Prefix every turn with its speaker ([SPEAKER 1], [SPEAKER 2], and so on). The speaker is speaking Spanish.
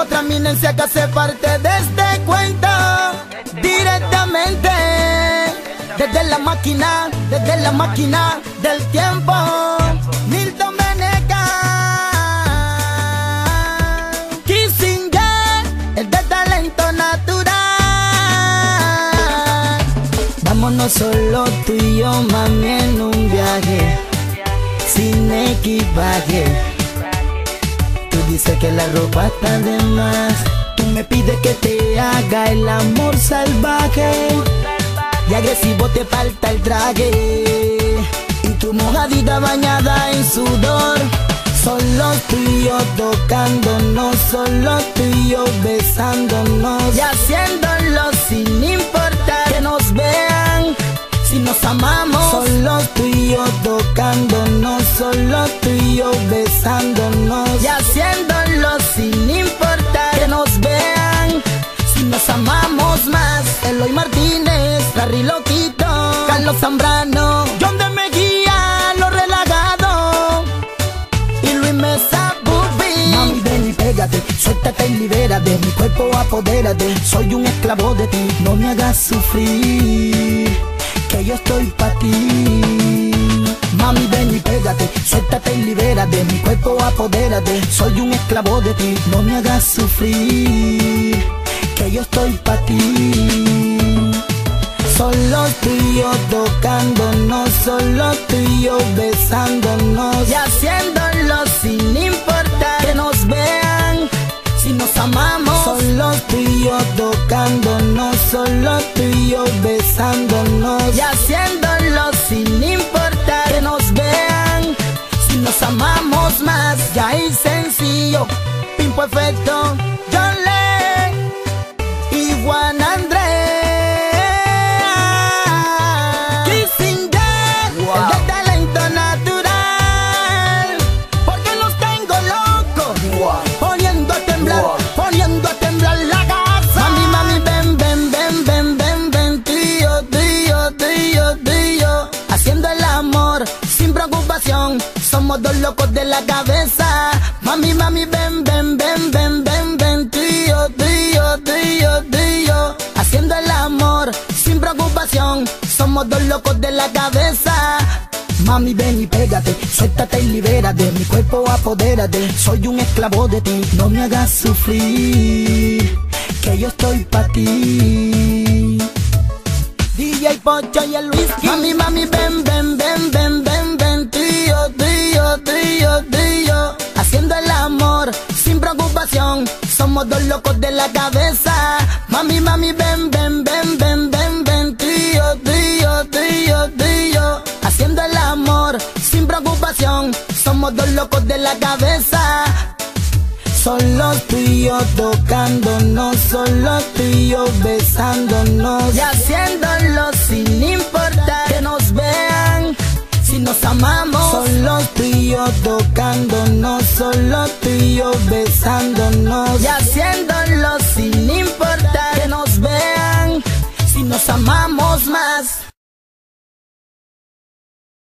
[SPEAKER 1] Otra eminencia que hace parte de este cuento directamente desde la máquina, desde la máquina del tiempo. Milton Veneca, Kissinger, el de talento natural. Vámonos solo tú y yo, mami, en un viaje sin equipaje. Tú dices que la ropa está de más. Tú me pides que te haga el amor salvaje y agresivo te falta el traje y tu mojadita bañada en sudor. Solo tú y yo tocándonos, solo tú y yo besándonos y haciéndolo sin importar que nos vean. Si nos amamos, solo tú y yo tocándonos, solo tú y yo besándonos suéltate y libérate, mi cuerpo apodérate, soy un esclavo de ti, no me hagas sufrir, que yo estoy pa' ti. Mami, ven y pégate, suéltate y libérate, mi cuerpo apodérate, soy un esclavo de ti, no me hagas sufrir, que yo estoy pa' ti. Solo tú y tocándonos, solo tú y besándonos y haciéndolo solo tú y yo besándonos y haciéndolo sin importar que nos vean. Si nos amamos más, ya es sencillo, pimpo efecto, John Ley y somos dos locos de la cabeza. Mami, mami, ven, ven, ven, ven, ven, ven, tío, tío, tío, tío. Haciendo el amor sin preocupación, somos dos locos de la cabeza. Mami, ven y pégate, suéltate y libérate, mi cuerpo apodérate, soy un esclavo de ti, no me hagas sufrir, que yo estoy pa' ti. DJ Pocho y el whisky. Mami, mami, ven, ven, ven, ven, ven, tío, tío, tío. Haciendo el amor sin preocupación, somos dos locos de la cabeza. Mami, mami, ven, ven, ven, ven, ven, ven, tío, tío, tío, tío. Haciendo el amor sin preocupación, somos dos locos de la cabeza. Solo tú y yo tocándonos, solo tú y yo besándonos y haciéndolo tocándonos, solo tú y yo besándonos y haciéndolo sin importar que nos vean. Si nos amamos más.